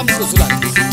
amigos blancos.